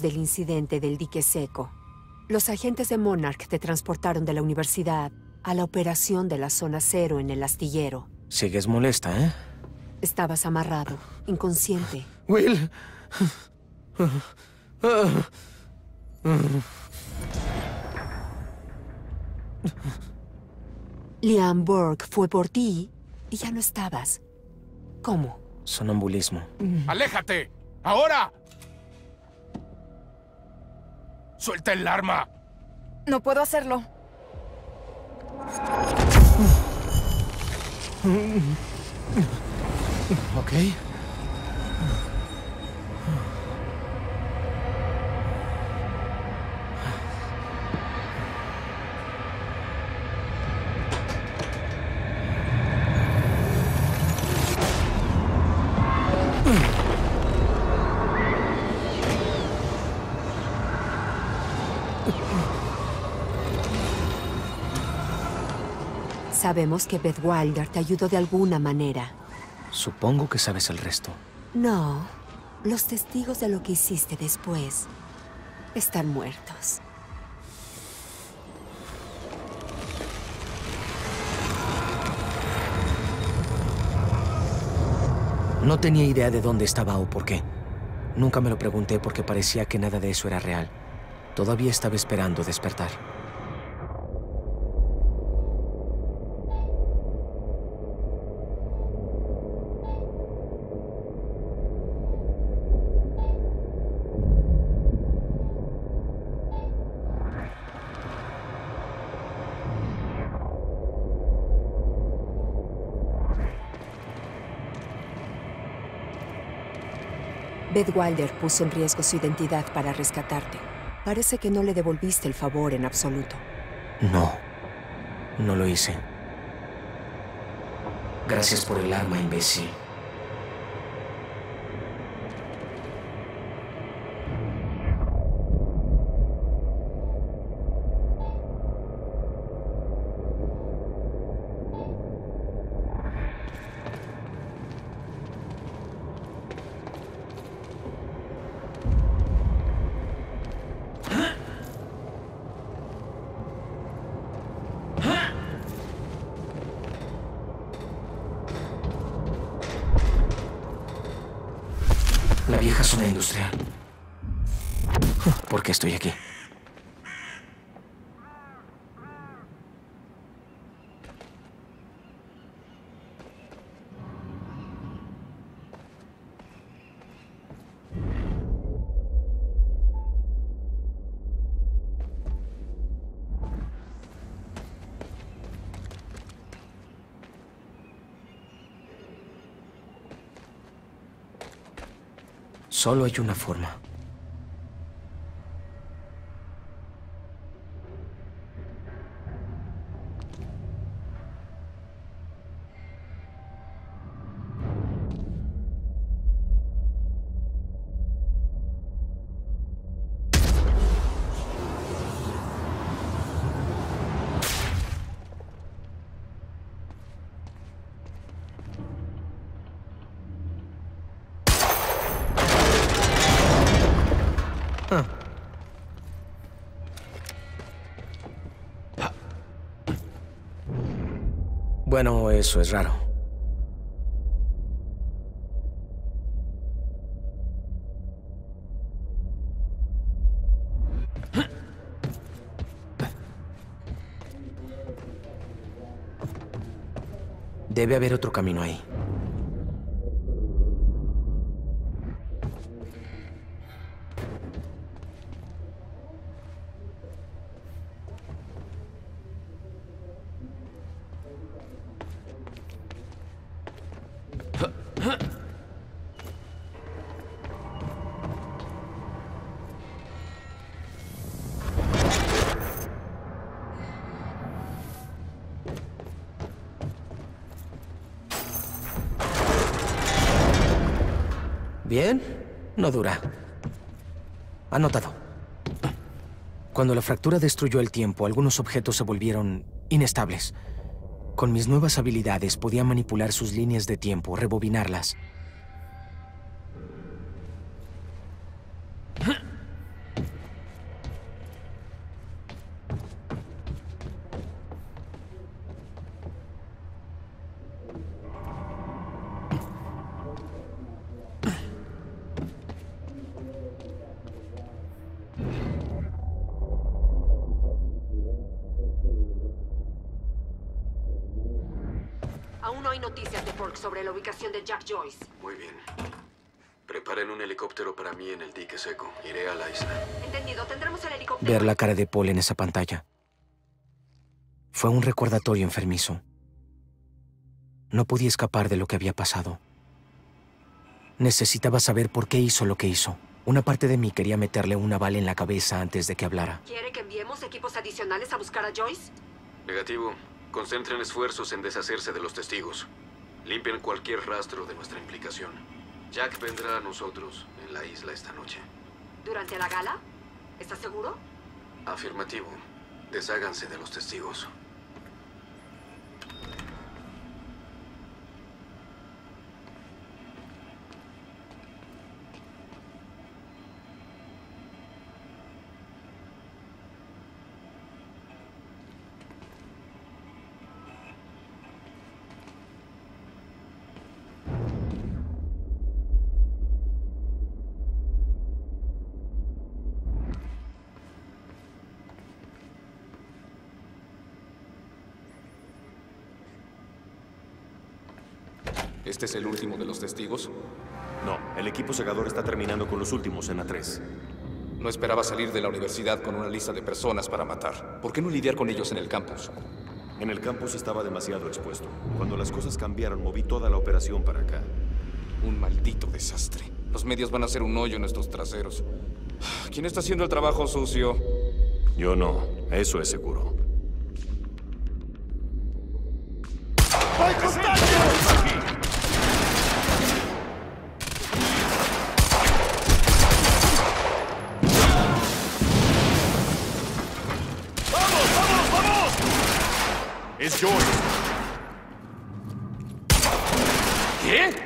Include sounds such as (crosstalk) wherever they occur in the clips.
del incidente del dique seco. Los agentes de Monarch te transportaron de la universidad a la operación de la zona cero en el astillero. Sigues molesta, ¿eh? Estabas amarrado, inconsciente. Will. Liam Burke fue por ti y ya no estabas. ¿Cómo? Sonambulismo. ¡Aléjate! ¡Ahora! ¡Suelta el arma! No puedo hacerlo. Ok. Sabemos que Beth Wilder te ayudó de alguna manera. Supongo que sabes el resto. No, los testigos de lo que hiciste después están muertos. No tenía idea de dónde estaba o por qué. Nunca me lo pregunté porque parecía que nada de eso era real. Todavía estaba esperando despertar. Beth Wilder puso en riesgo su identidad para rescatarte. Parece que no le devolviste el favor en absoluto. No, no lo hice. Gracias por el arma, imbécil. La vieja zona industrial. ¿Por qué estoy aquí? Solo hay una forma. Bueno, eso es raro. Debe haber otro camino ahí. Bien, no dura. Anotado. Cuando la fractura destruyó el tiempo, algunos objetos se volvieron inestables. Con mis nuevas habilidades podía manipular sus líneas de tiempo, rebobinarlas. Hay noticias de Fork sobre la ubicación de Jack Joyce. Muy bien. Preparen un helicóptero para mí en el dique seco. Iré a la isla. Entendido, tendremos el helicóptero. Ver la cara de Paul en esa pantalla. Fue un recordatorio enfermizo. No podía escapar de lo que había pasado. Necesitaba saber por qué hizo lo que hizo. Una parte de mí quería meterle una bala en la cabeza antes de que hablara. ¿Quiere que enviemos equipos adicionales a buscar a Joyce? Negativo. Concentren esfuerzos en deshacerse de los testigos. Limpien cualquier rastro de nuestra implicación. Jack vendrá a nosotros en la isla esta noche. ¿Durante la gala? ¿Estás seguro? Afirmativo. Desháganse de los testigos. ¿Este es el último de los testigos? No, el equipo segador está terminando con los últimos en A3. No esperaba salir de la universidad con una lista de personas para matar. ¿Por qué no lidiar con ellos en el campus? En el campus estaba demasiado expuesto. Cuando las cosas cambiaron, moví toda la operación para acá. Un maldito desastre. Los medios van a hacer un hoyo en nuestros traseros. ¿Quién está haciendo el trabajo sucio? Yo no, eso es seguro. Es Joyce. ¿Qué?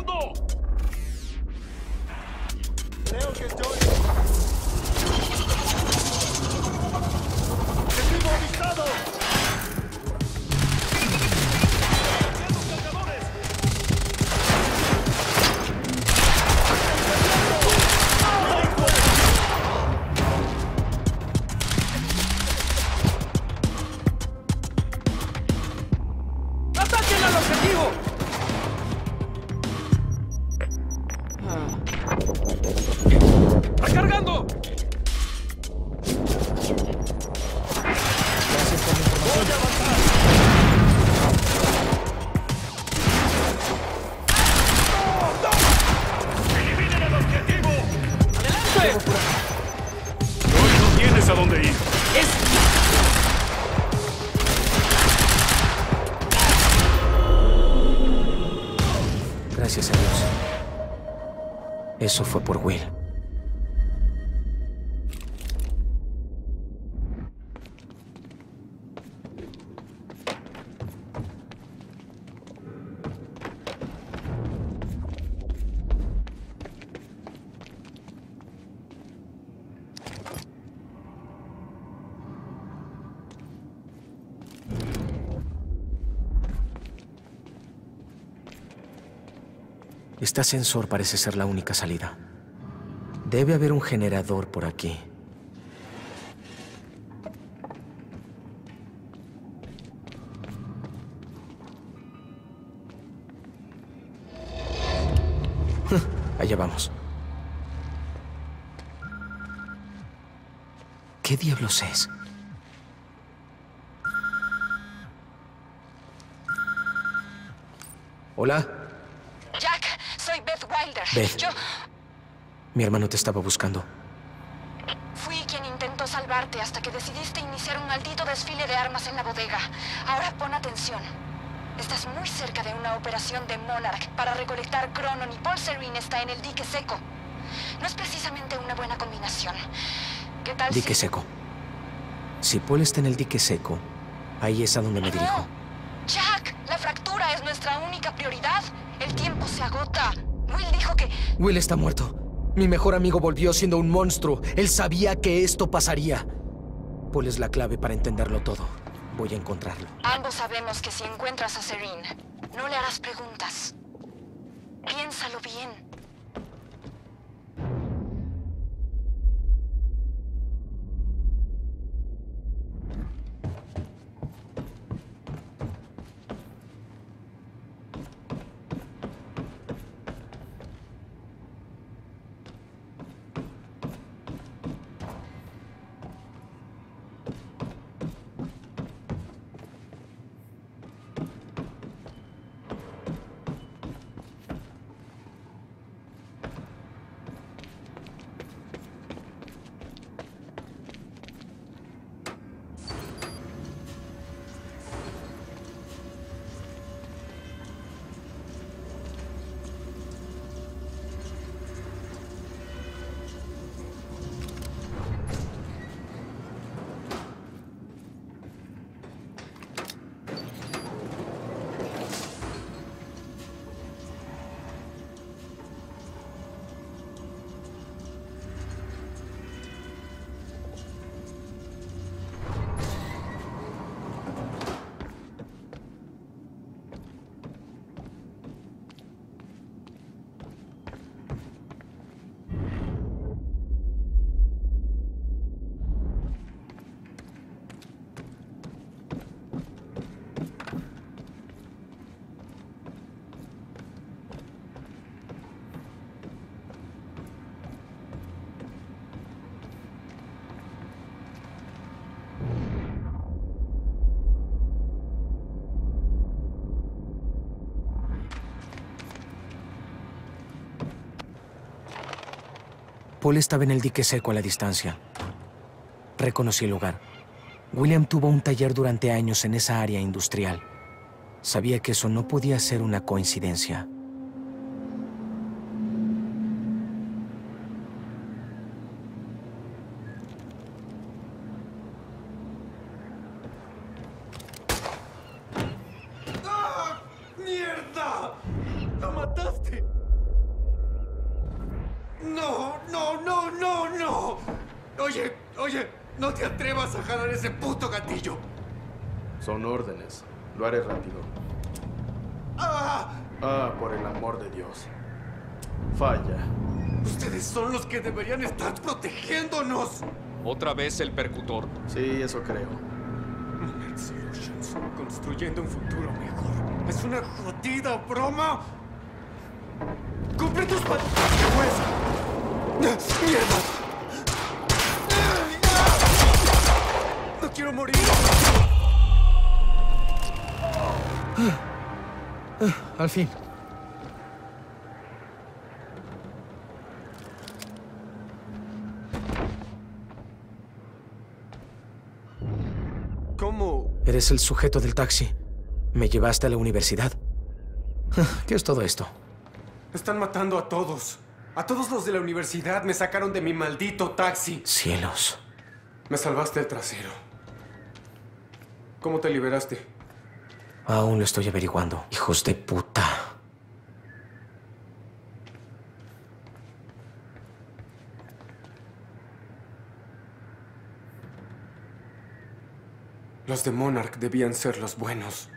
ンド Hoy no tienes a dónde ir. Gracias a Dios. Eso fue por Will. Este ascensor parece ser la única salida. Debe haber un generador por aquí. Allá vamos. ¿Qué diablos es? Hola, Beth. Yo mi hermano te estaba buscando. fui quien intentó salvarte hasta que decidiste iniciar un maldito desfile de armas en la bodega. Ahora pon atención. Estás muy cerca de una operación de Monarch para recolectar Cronon y Polserin está en el dique seco. No es precisamente una buena combinación. ¿Qué tal Dique si... seco. Si Paul está en el dique seco, ahí es a donde me dirijo. No. Jack, la fractura es nuestra única prioridad. El tiempo se agota. Will dijo que... Will está muerto. Mi mejor amigo volvió siendo un monstruo. Él sabía que esto pasaría. Paul es la clave para entenderlo todo. Voy a encontrarlo. Ambos sabemos que si encuentras a Serene, no le harás preguntas. Piénsalo bien. Paul estaba en el dique seco a la distancia. Reconocí el lugar. William tuvo un taller durante años en esa área industrial. Sabía que eso no podía ser una coincidencia. ¡Mierda! ¡Lo mataste! ¡No, no, no, no, no! Oye, oye, no te atrevas a jalar ese puto gatillo. Son órdenes. Lo haré rápido. ¡Ah! Ah, por el amor de Dios. Falla. Ustedes son los que deberían estar protegiéndonos. Otra vez el percutor. Sí, eso creo. Construyendo un futuro mejor. ¿Es una jodida broma? ¡Cumple tus pa... ¡Hueso! ¡Mierda! Quiero morir! Al fin. ¿Cómo? Eres el sujeto del taxi. Me llevaste a la universidad. (laughs) ¿Qué es todo esto? Están matando a todos. A todos los de la universidad me sacaron de mi maldito taxi. Cielos. Me salvaste el trasero. ¿Cómo te liberaste? Aún lo estoy averiguando. Hijos de puta. Los de Monarch debían ser los buenos.